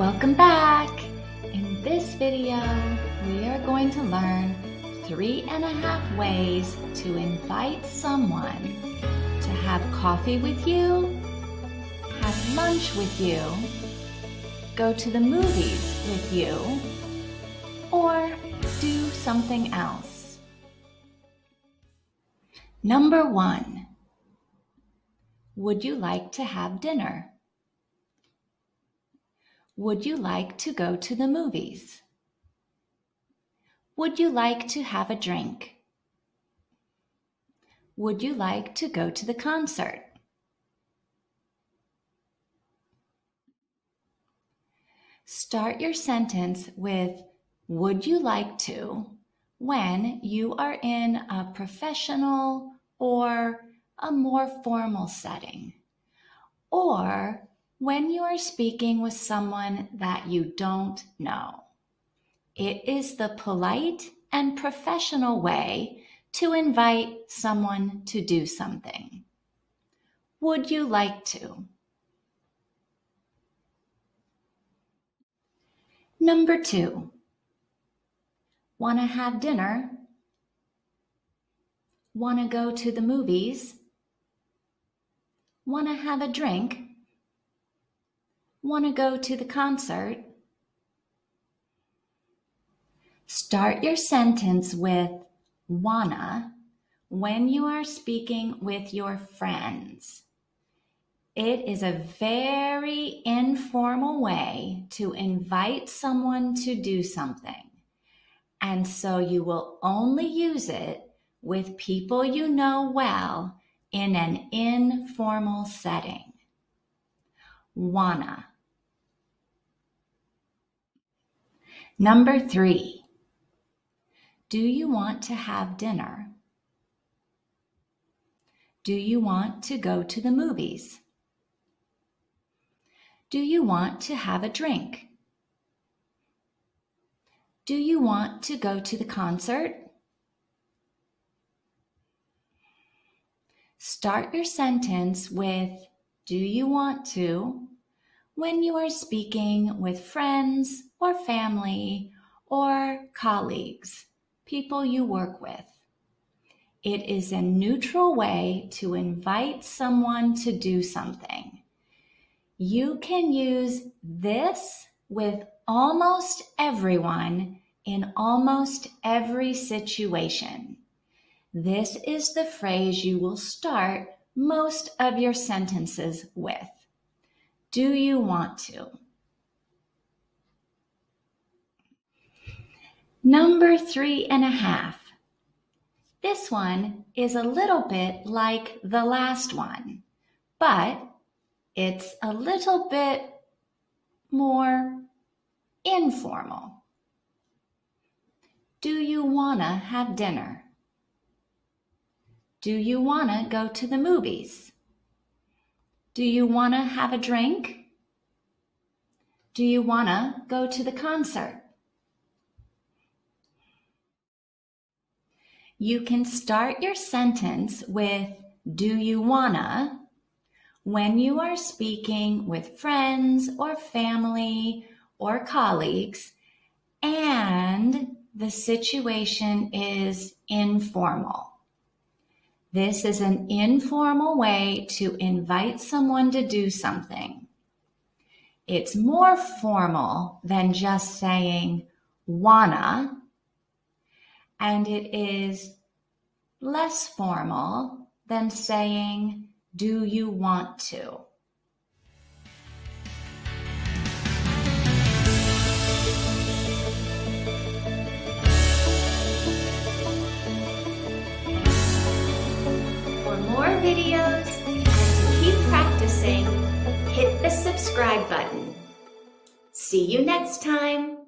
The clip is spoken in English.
Welcome back! In this video, we are going to learn three and a half ways to invite someone to have coffee with you, have lunch with you, go to the movies with you, or do something else. Number one, would you like to have dinner? Would you like to go to the movies? Would you like to have a drink? Would you like to go to the concert? Start your sentence with would you like to when you are in a professional or a more formal setting, or when you are speaking with someone that you don't know. It is the polite and professional way to invite someone to do something. Would you like to? Number two, want to have dinner? Want to go to the movies? Want to have a drink? Want to go to the concert? Start your sentence with wanna when you are speaking with your friends. It is a very informal way to invite someone to do something. And so you will only use it with people you know well in an informal setting. Wanna. Number three, do you want to have dinner? Do you want to go to the movies? Do you want to have a drink? Do you want to go to the concert? Start your sentence with Do you want to when you are speaking with friends or family or colleagues, people you work with. It is a neutral way to invite someone to do something. You can use this with almost everyone in almost every situation. This is the phrase you will start most of your sentences with. Do you want to? Number three and a half. This one is a little bit like the last one, but it's a little bit more informal. Do you want to have dinner? Do you want to go to the movies? Do you want to have a drink? Do you want to go to the concert? You can start your sentence with do you wanna when you are speaking with friends or family or colleagues and the situation is informal. This is an informal way to invite someone to do something. It's more formal than just saying wanna, and it is less formal than saying do you want to. For more videos and to keep practicing, hit the subscribe button. See you next time.